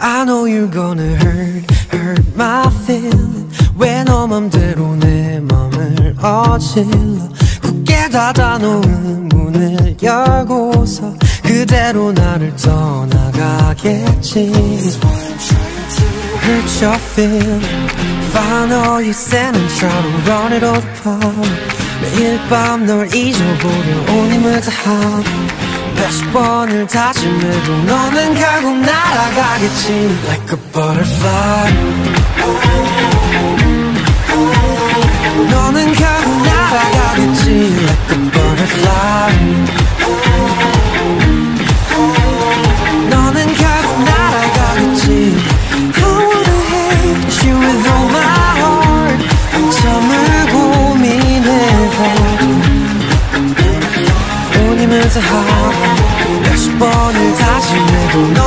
I know you're gonna hurt, hurt my feelings 왜너 맘대로 내 맘을 어질러 굳게 닫아놓은 문을 열고서 그대로 나를 떠나가겠지 Hurt your feeling If I know you send and try to run it all apart 매일 밤 널 잊어보려. 온 힘을 다하고 몇십 번을 다짐해도 너는 결국 날아가겠지. Like a butterfly 다하고 몇십 번을 다짐해도